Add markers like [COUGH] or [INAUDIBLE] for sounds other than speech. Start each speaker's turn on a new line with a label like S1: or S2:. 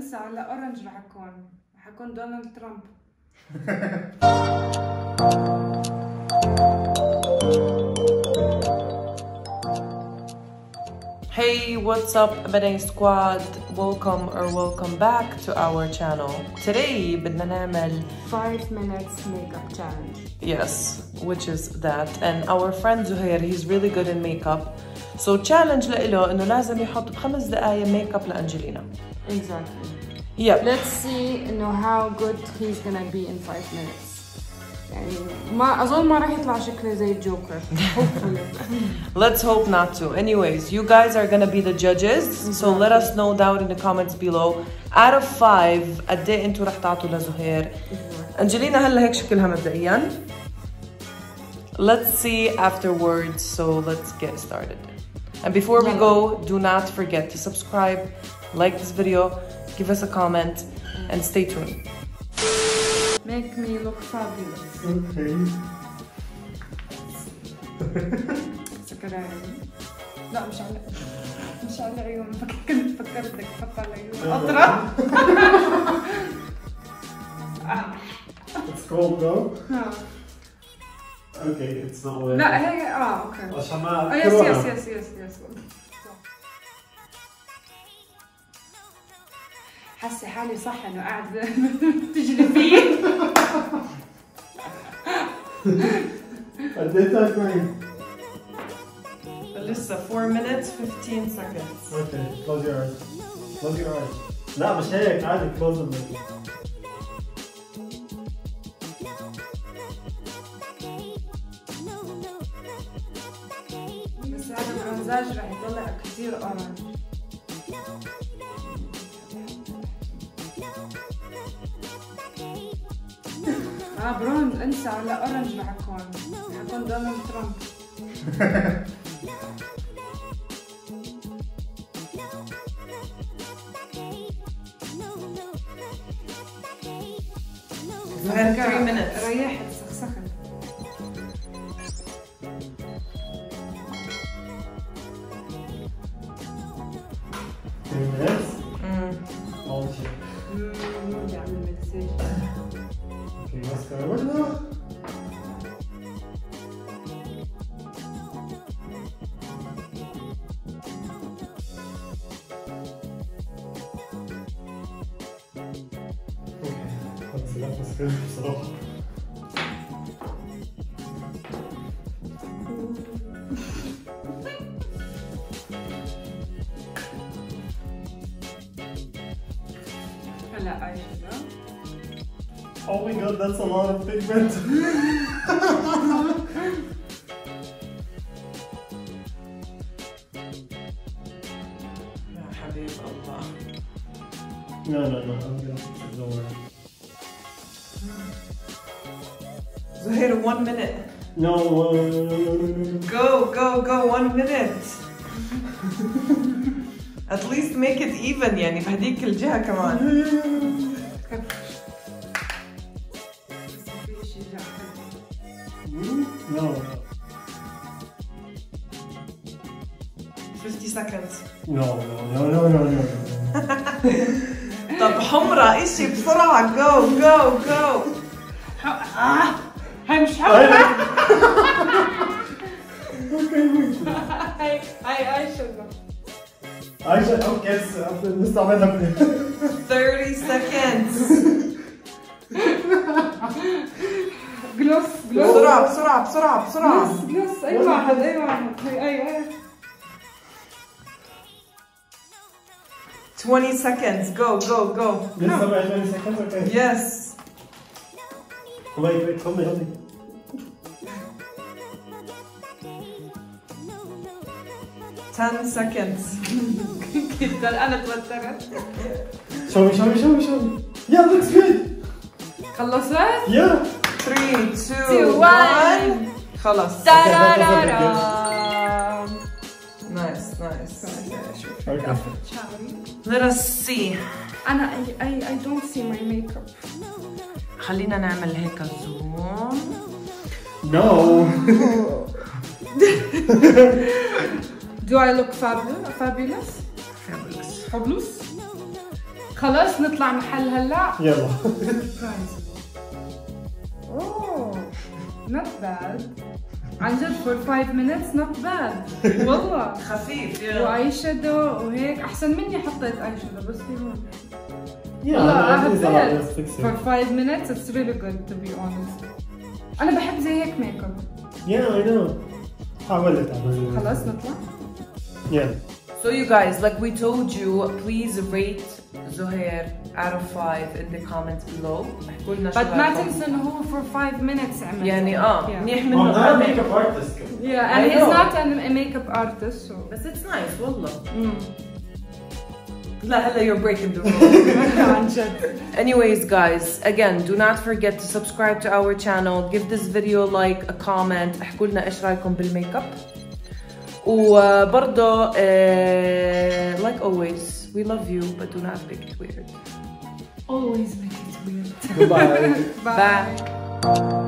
S1: انسى على اورنج رح اكون رح اكون دونالد ترامب
S2: Hey, what's up, Abadang Squad? Welcome or welcome back to our channel. Today, بدنا نعمل
S1: 5 minutes makeup challenge
S2: yes, which is that. And our friend Zuhair, he's really good in makeup. So challenge لإله إنه لازم يحط بخمس دقايق ميك اب لأنجلينا.
S1: exactly
S2: Yep.
S1: let's see انه how good he's gonna be in 5 minutes يعني ما اظن ما راح يطلع شكله زي الجوكر hopefully [LAUGHS]
S2: Let's hope not to. Anyways, you guys are gonna be the judges. So let us know down in the comments below. Out of five, قد ايه انتوا رح تعطوا لزهير؟ انجلينا هلا هيك شكلها مبدئيا. Let's see afterwards. So let's get started. And before we go, do not forget to subscribe, like this video, give us a comment, and stay tuned.
S1: make me look fabulous
S3: Okay. [LAUGHS]
S1: سكر [LAUGHS] لا مش على مش على عيون كنت فكرتك تحط على عيون قطرة [LAUGHS]
S3: It's cold though.
S1: ها.
S3: Okay, it's not wet.
S1: لا هي اه اوكي
S3: عشان ما
S1: اه يس يس يس يس حاسة حالي صح إنه قاعد [LAUGHS] تجلي فيه
S3: قد إيه frame?
S2: Alyssa, 4 minutes, 15 seconds.
S3: Okay, close your eyes. Close your eyes. لا مش هيك عادي close them.
S1: بس هذا البرونزاج رح يطلع كثير اورنج آه برون أنسى على أورنج معكم. معكم دونالد ترامب. ريحت سخسخت. Maske runter.
S3: Okay, kannst.
S1: Alle Eichen, ne?
S3: Oh my god, that's a lot of pigment. [LAUGHS]
S2: يا حبيب الله.
S3: no, no, no, I'm gonna fix it, don't worry.
S2: Zuhair, 1 minute.
S3: No, no, no, no, no, no, no, no.
S2: Go, go, go, one minute. At [LAUGHS] least make it even يعني بهديك الجهة كمان.
S3: No, no.
S2: 50 seconds.
S3: No, no, no, no, no, no, no.
S2: طب حمرة اشي بسرعة go go go.
S1: اه هاي مش حمرا
S3: Okay, wait.
S1: هاي هاي هاي شغله
S3: عايشة اوكي نستعملها
S2: 30 seconds.
S1: جلوس جلوس
S2: بسرعة بسرعة بسرعة بسرعة.
S1: جلوس جلوس اي واحد اي واحد هاي اي اي
S2: 20 seconds go go go.
S3: لسه بقى 20 seconds okay.
S2: Yes.
S3: Wait, wait, hold me, hold me.
S2: Ten seconds.
S1: جدا انا توترت
S3: Show me, show me, show me, show me. Yeah, looks good.
S1: خلصت؟
S3: Yeah.
S1: 3
S2: 2
S1: 1
S2: خلاص.
S1: تارا
S2: تارا نايس
S3: نايس
S1: شعري أنا اي اي اي دونت سي ماي ميك اب
S2: خلينا نعمل هيك زوم
S1: نو دو اي لوك فابولوس
S2: فابولوس
S1: فابولوس خلاص نطلع محل هلا.
S3: يلا.
S1: not bad عن جد for 5 minutes not bad [LAUGHS] والله
S2: خفيف
S1: واي شادو وهيك احسن مني حطيت اي شادو بس في هون
S3: Yeah,
S1: والله
S3: I think it's a lot
S1: حبيت
S3: less fixing.
S1: for 5 minutes it's really good to be honest انا بحب زي هيك ميك اب
S3: Yeah, I know. حاولت اعمل
S1: خلاص نطلع
S3: Yeah.
S2: So you guys, like we told you, please rate Zohair out of 5 in the comments below. احكوا لنا شو
S1: but ما
S2: رأيكم.
S1: تنسى انه هو for 5 minutes عمل
S2: يعني اه
S1: yeah.
S2: منيح
S3: I'm
S2: منه
S3: not a
S2: قبل.
S3: makeup artist.
S1: yeah
S2: I
S1: and he's
S2: know.
S1: not a makeup artist so
S2: بس it's nice والله.
S1: Mm.
S2: لا هلا you're breaking the rules.
S1: عن جد [LAUGHS] [LAUGHS]
S2: Anyways, guys, again, do not forget to subscribe to our channel. Give this video a like, a comment. احكوا لنا ايش رايكم بالميك اب. وبرضه, uh, like always, we love you, but do not make it weird.
S1: always make it weird
S3: Goodbye. [LAUGHS]
S1: bye.
S2: Bye.